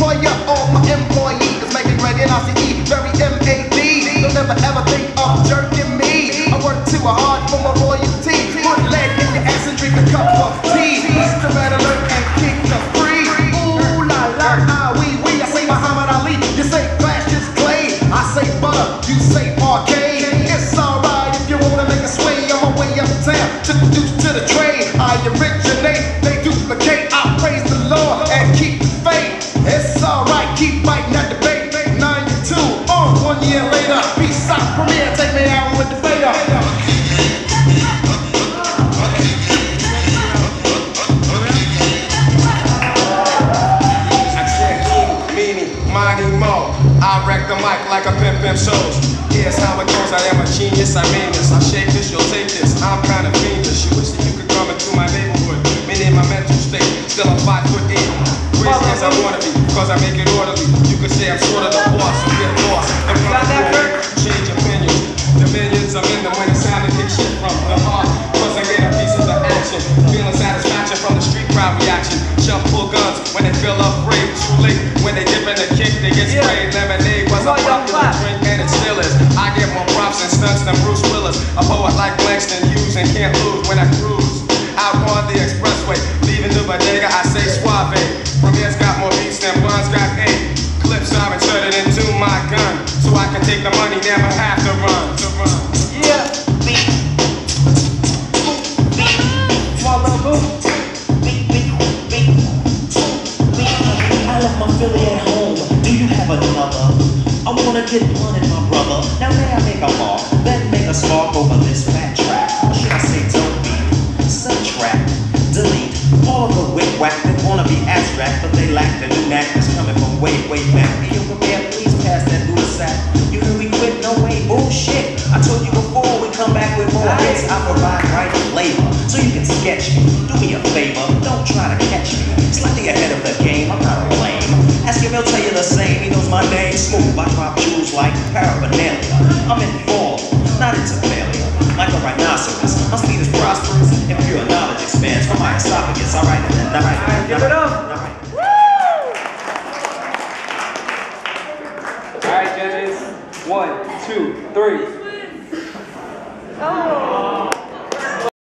employer or my employee is making Greg Nice very M-A-D. They'll never ever think of jerking me. I work too hard for my royalty. Put lead in your ass and drink a cup of tea. Mr. Red Alert and kick the free. Ooh la la, ah wee wee. I say Muhammad Ali, you say Cassius Clay. I say butter, you say Parkay. It's alright if you wanna make a sway on my way uptown to the deuce to the trade. I originate, the mic like a pimp pimp shows. Here's how it goes. I am a genius. I mean this. I shake this, you'll take this. I'm kind of fiendish. You wish that you could come into my neighborhood. Me in my mental state. Still I'm five foot eight. Crazy as I wanna be, cause I make it orderly. You could say I'm sort of the boss, so get lost. And got that, Kurt? Change opinions. The millions I'm in when it's time to kick shit from the when they feel afraid. Too late when they dip in the kick, they get Yeah. sprayed. Lemonade was a Come on, y'all popular drink and it still is. I get more props and stunts than Bruce Willis. A poet like Langston Hughes and can't lose when I cruise. Out on the expressway, leaving the bodega, I say suave. Premier's got more beats than Bonds got eight. Clips I've inserted into my gun, so I can take the money, never have Philly at home. Do you have another? I wanna get blunted, my brother. Now may I make a mark, then make a spark over this fat track. Or should I say don't be? Subtract, delete all the whack that wanna be abstract, but they lack the new knack that's coming from way, way back. Hey, yo, prepare, please pass that Buddha sack. You we quit? No way, oh, bullshit. I told you before we come back with more hits. I provide right flavor, so you can sketch me. Do me a favor, Smooth, I drop jewels like paraphernalia. I'm informed, not into failure. Like a rhinoceros, my speed is prosperous and pure knowledge expands from my esophagus. All right, then, all right, All right, give it up. All right. All right, judges. One, two, three. Oh.